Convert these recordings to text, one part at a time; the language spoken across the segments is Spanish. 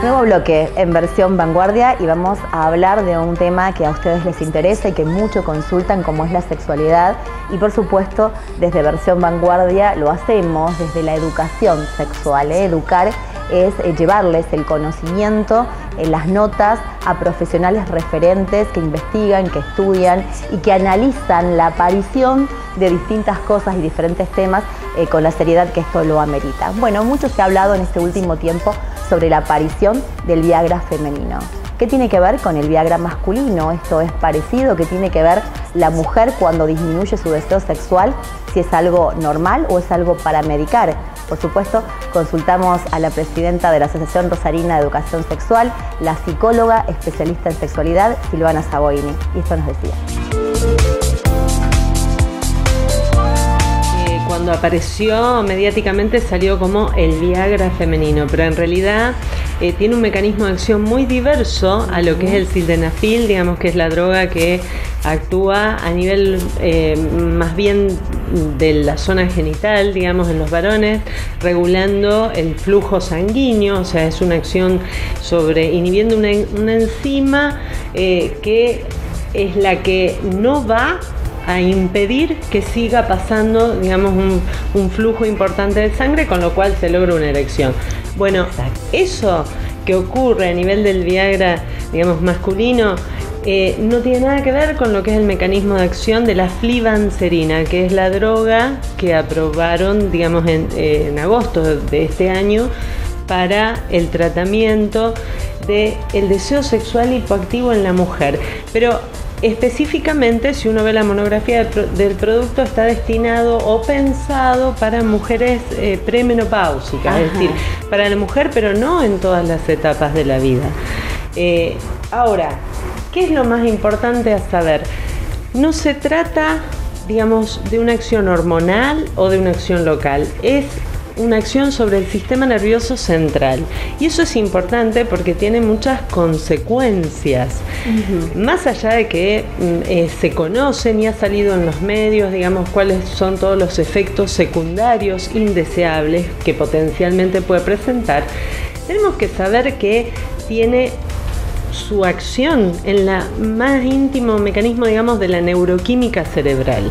Nuevo bloque en versión vanguardia y vamos a hablar de un tema que a ustedes les interesa y que mucho consultan como es la sexualidad y por supuesto desde versión vanguardia lo hacemos desde la educación sexual. ¿eh? Educar es eh, llevarles el conocimiento en las notas a profesionales referentes que investigan, que estudian y que analizan la aparición de distintas cosas y diferentes temas eh, con la seriedad que esto lo amerita. Bueno, mucho se ha hablado en este último tiempo sobre la aparición del Viagra femenino. ¿Qué tiene que ver con el Viagra masculino? Esto es parecido, ¿qué tiene que ver la mujer cuando disminuye su deseo sexual? Si es algo normal o es algo para medicar. Por supuesto, consultamos a la presidenta de la Asociación Rosarina de Educación Sexual, la psicóloga especialista en sexualidad, Silvana Saboini. Y esto nos decía. Cuando apareció mediáticamente salió como el Viagra femenino, pero en realidad eh, tiene un mecanismo de acción muy diverso a lo que es el sildenafil, digamos que es la droga que actúa a nivel eh, más bien de la zona genital, digamos, en los varones, regulando el flujo sanguíneo, o sea, es una acción sobre inhibiendo una, enzima eh, que es la que no va a impedir que siga pasando, digamos, un, flujo importante de sangre, con lo cual se logra una erección. Bueno, eso que ocurre a nivel del Viagra, digamos, masculino, eh, no tiene nada que ver con lo que es el mecanismo de acción de la flibanserina, que es la droga que aprobaron, digamos, en, eh, en agosto de este año para el tratamiento del el deseo sexual hipoactivo en la mujer. Pero Específicamente, si uno ve la monografía del, producto, está destinado o pensado para mujeres eh, premenopáusicas, es decir, para la mujer, pero no en todas las etapas de la vida. Eh, ahora, ¿qué es lo más importante a saber? No se trata, digamos, de una acción hormonal o de una acción local, es una acción sobre el sistema nervioso central. Y eso es importante porque tiene muchas consecuencias. Más allá de que mm, eh, se conocen y ha salido en los medios, digamos, cuáles son todos los efectos secundarios indeseables que potencialmente puede presentar, tenemos que saber que tiene su acción en la más íntimo mecanismo, digamos, de la neuroquímica cerebral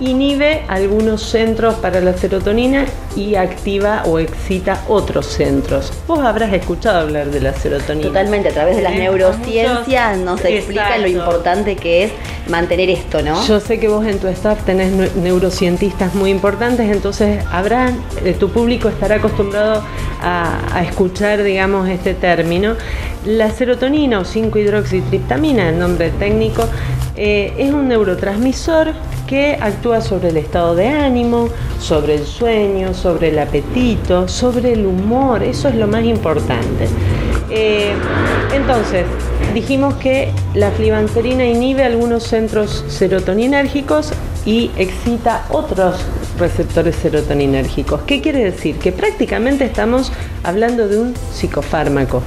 inhibe algunos centros para la serotonina y activa o excita otros centros. Vos habrás escuchado hablar de la serotonina. Totalmente, a través de las neurociencias nos explica lo importante que es mantener esto, ¿no? Yo sé que vos en tu staff tenés neurocientistas muy importantes, entonces habrá, eh, tu público estará acostumbrado a, escuchar, digamos, este término. La serotonina o 5-hidroxitriptamina, el nombre técnico, eh, es un neurotransmisor que actúa sobre el estado de ánimo, sobre el sueño, sobre el apetito, sobre el humor, eso es lo más importante. Eh, entonces, dijimos que la flibanserina inhibe algunos centros serotoninérgicos y excita otros receptores serotoninérgicos. ¿Qué quiere decir? Que prácticamente estamos hablando de un psicofármaco,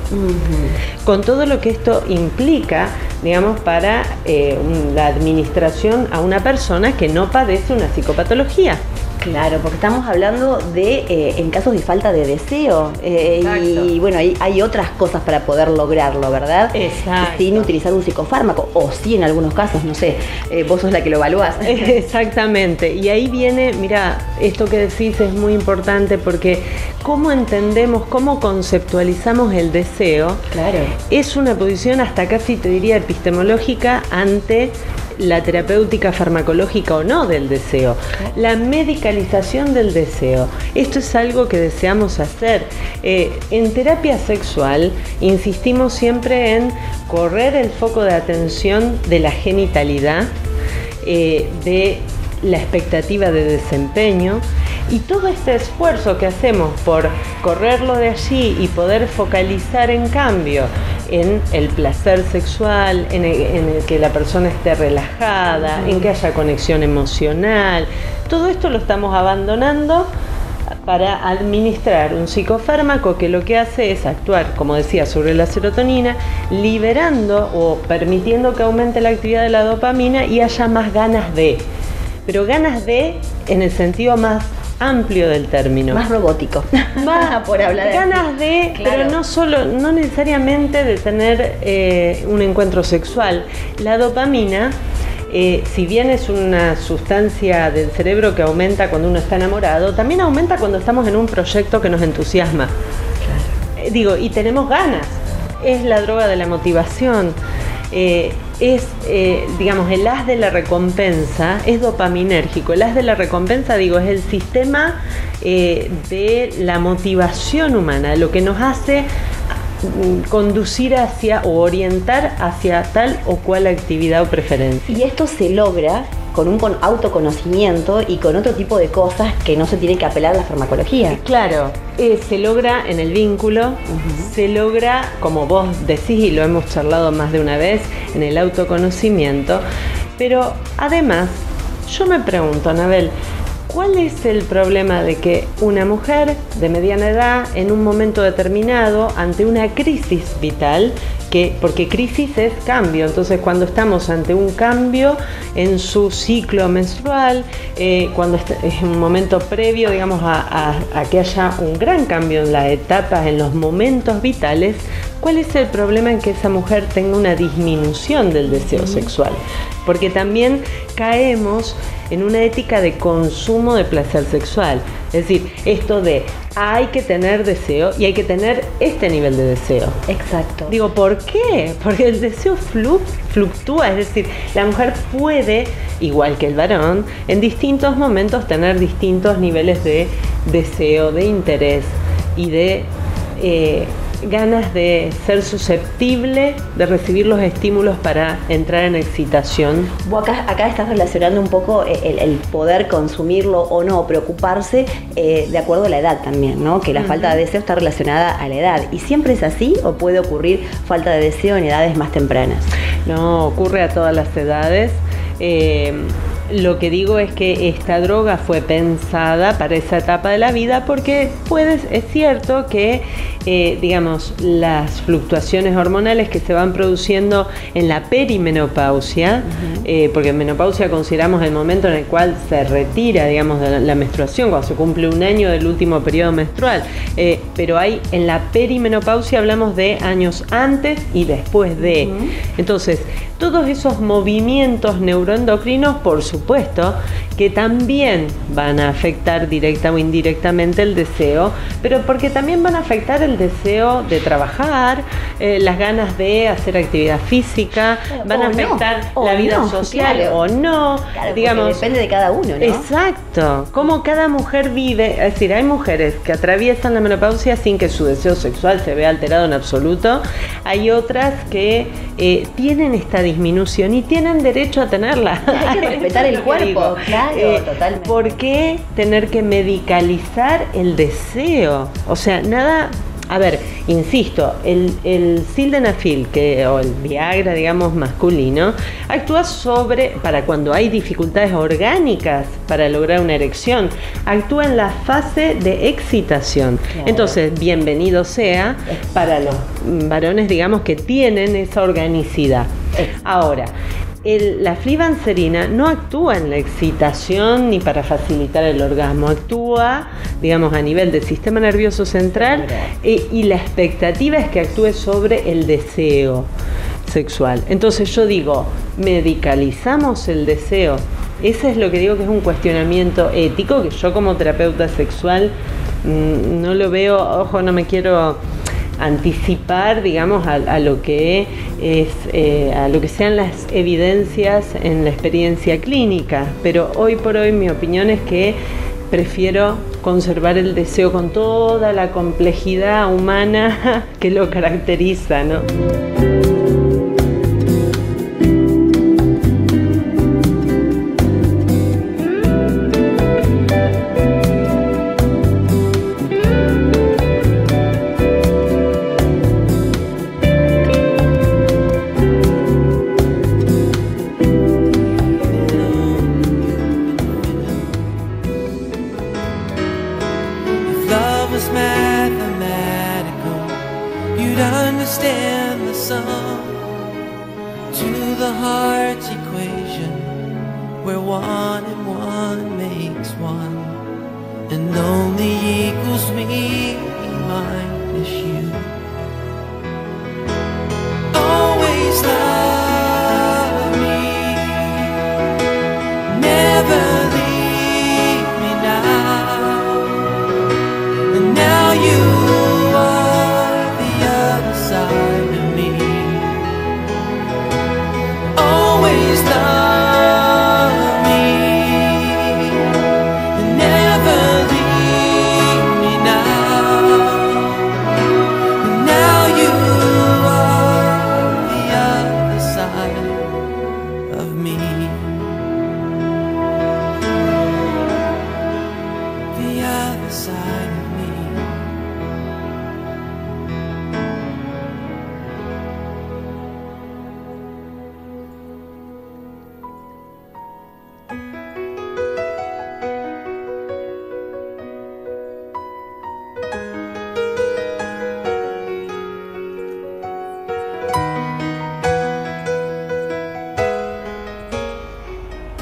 con todo lo que esto implica, digamos, para eh, la administración a una persona que no padece una psicopatología. Claro, porque estamos hablando de eh, en casos de falta de deseo. Eh, y bueno, hay, hay, otras cosas para poder lograrlo, ¿verdad? Exacto. Sin utilizar un psicofármaco, o sí en algunos casos, no sé, eh, vos sos la que lo evalúas. Exactamente. Y ahí viene, mira, esto que decís es muy importante porque cómo entendemos, cómo conceptualizamos el deseo, claro. es una posición hasta casi te diría epistemológica ante la terapéutica farmacológica o no del deseo, la medicalización del deseo. Esto es algo que deseamos hacer. Eh, en terapia sexual insistimos siempre en correr el foco de atención de la genitalidad, eh, de la expectativa de desempeño y todo este esfuerzo que hacemos por correrlo de allí y poder focalizar en cambio en el placer sexual, en el, que la persona esté relajada, en que haya conexión emocional. Todo esto lo estamos abandonando para administrar un psicofármaco que lo que hace es actuar, como decía, sobre la serotonina, liberando o permitiendo que aumente la actividad de la dopamina y haya más ganas de. Pero ganas de en el sentido más amplio del término. Más robótico. Más por hablar. Ganas de, pero no solo, no necesariamente de tener eh, un encuentro sexual. La dopamina eh, si bien es una sustancia del cerebro que aumenta cuando uno está enamorado, también aumenta cuando estamos en un proyecto que nos entusiasma. Eh, digo, y tenemos ganas. Es la droga de la motivación. Eh, es, digamos, el as de la recompensa, es dopaminérgico. El as de la recompensa, digo, es el sistema de la motivación humana, lo que nos hace conducir hacia o orientar hacia tal o cual actividad o preferencia. Y esto se logra con un autoconocimiento y con otro tipo de cosas que no se tiene que apelar a la farmacología. Claro, eh, se logra en el vínculo, se logra, como vos decís y lo hemos charlado más de una vez, en el autoconocimiento, pero además, yo me pregunto, Anabel, ¿Cuál es el problema de que una mujer de mediana edad, en un momento determinado, ante una crisis vital, que, porque crisis es cambio, entonces cuando estamos ante un cambio en su ciclo menstrual, eh, cuando es un momento previo, digamos, a, que haya un gran cambio en las etapas, en los momentos vitales, ¿cuál es el problema en que esa mujer tenga una disminución del deseo sexual? Porque también caemos en una ética de consumo de placer sexual. Es decir, esto de hay que tener deseo y hay que tener este nivel de deseo. Exacto. Digo, ¿por qué? Porque el deseo fluctúa, es decir, la mujer puede, igual que el varón, en distintos momentos tener distintos niveles de deseo, de interés y de eh, ganas de ser susceptible de recibir los estímulos para entrar en excitación. Vos acá, estás relacionando un poco el, poder consumirlo o no, preocuparse eh, de acuerdo a la edad también, ¿no? Que la falta de deseo está relacionada a la edad. ¿Y siempre es así o puede ocurrir falta de deseo en edades más tempranas? No, ocurre a todas las edades. Eh, lo que digo es que esta droga fue pensada para esa etapa de la vida porque puedes, es cierto que, eh, digamos, las fluctuaciones hormonales que se van produciendo en la perimenopausia, eh, porque en menopausia consideramos el momento en el cual se retira, digamos, de la, menstruación, cuando se cumple un año del último periodo menstrual, eh, pero hay en la perimenopausia hablamos de años antes y después de. Entonces, todos esos movimientos neuroendocrinos, por supuesto, que también van a afectar directa o indirectamente el deseo, pero porque también van a afectar el deseo de trabajar, eh, las ganas de hacer actividad física, van a afectar la vida social o no. digamos, depende de cada uno, ¿no? Exacto. Como cada mujer vive, es decir, hay mujeres que atraviesan la menopausia sin que su deseo sexual se vea alterado en absoluto. Hay otras que eh, tienen esta disminución y tienen derecho a tenerla. Hay que respetar el cuerpo, claro, eh, totalmente. ¿Por qué tener que medicalizar el deseo? O sea, nada a ver, insisto, el, el sildenafil, que, o el Viagra, digamos, masculino, actúa sobre, para cuando hay dificultades orgánicas para lograr una erección, actúa en la fase de excitación. Entonces, bienvenido sea para los varones, digamos, que tienen esa organicidad. Ahora, la flibanserina no actúa en la excitación ni para facilitar el orgasmo, actúa, digamos, a nivel del sistema nervioso central eh, y la expectativa es que actúe sobre el deseo sexual. Entonces yo digo, medicalizamos el deseo. Ese es lo que digo que es un cuestionamiento ético que yo como terapeuta sexual mm, no lo veo, ojo, no me quiero anticipar, digamos, a, lo que es, eh, a lo que sean las evidencias en la experiencia clínica. Pero hoy por hoy mi opinión es que prefiero conservar el deseo con toda la complejidad humana que lo caracteriza, ¿no? where one and one makes one, and only equals me minus you. Me.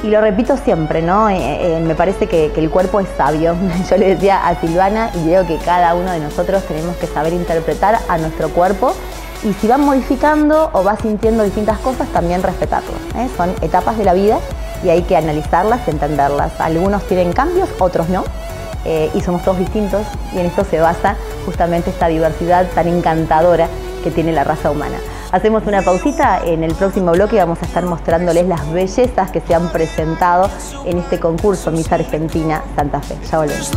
Y lo repito siempre, ¿no? Eh, eh, me parece que, el cuerpo es sabio. Yo le decía a Silvana y creo que cada uno de nosotros tenemos que saber interpretar a nuestro cuerpo y si va modificando o va sintiendo distintas cosas, también respetarlo. ¿eh? Son etapas de la vida y hay que analizarlas y entenderlas. Algunos tienen cambios, otros no. Y somos todos distintos y en esto se basa justamente esta diversidad tan encantadora que tiene la raza humana. Hacemos una pausita, en el próximo bloque vamos a estar mostrándoles las bellezas que se han presentado en este concurso Miss Argentina Santa Fe. Ya volvemos.